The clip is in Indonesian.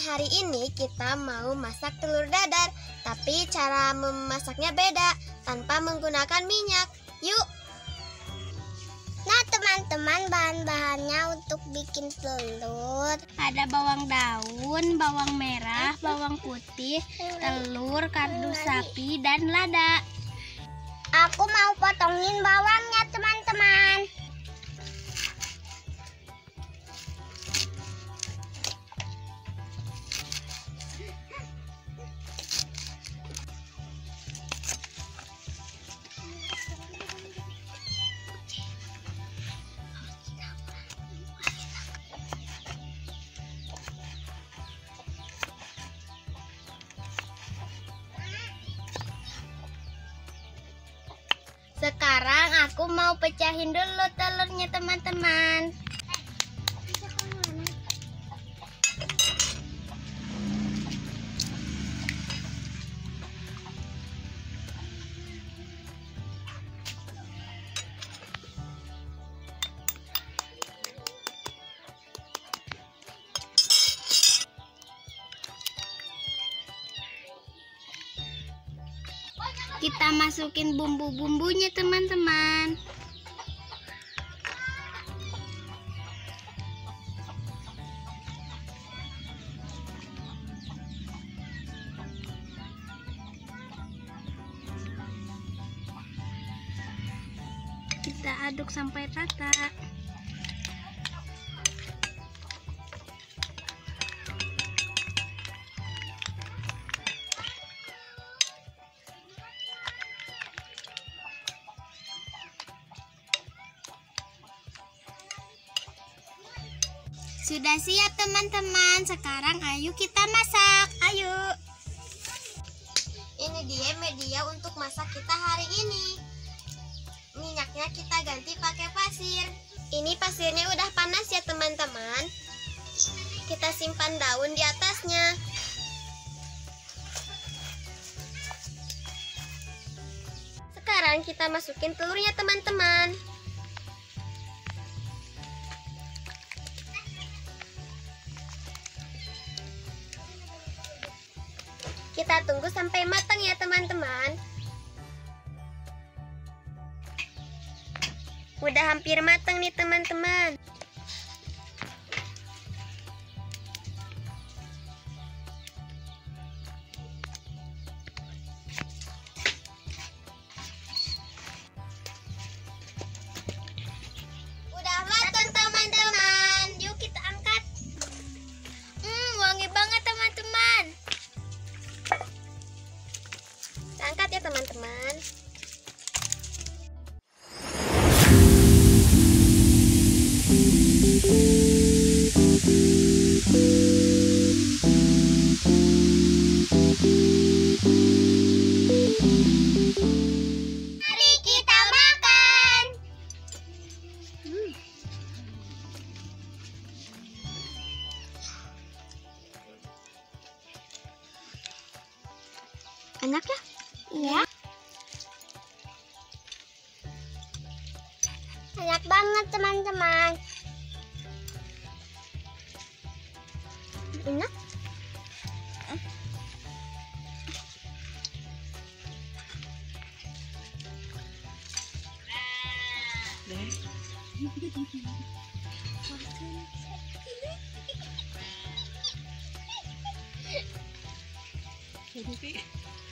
hari ini kita mau masak telur dadar, tapi cara memasaknya beda, tanpa menggunakan minyak. Yuk! Nah teman-teman bahan-bahannya untuk bikin telur. Ada bawang daun, bawang merah, bawang putih, telur, kardus sapi, dan lada. Aku mau potongin bawangnya teman-teman aku mau pecahin dulu telurnya teman-teman Kita masukin bumbu-bumbunya teman-teman. Kita aduk sampai rata Sudah siap teman-teman Sekarang ayo kita masak Ayo Ini dia media untuk masak kita hari ini. Minyaknya kita ganti pakai pasir. Ini pasirnya udah panas ya teman-teman. Kita simpan daun di atasnya. Sekarang kita masukin telurnya teman-teman. Kita tunggu sampai matang ya teman-teman. Udah hampir matang nih teman-teman. Enak ya? Iya Enak banget teman-teman Enak.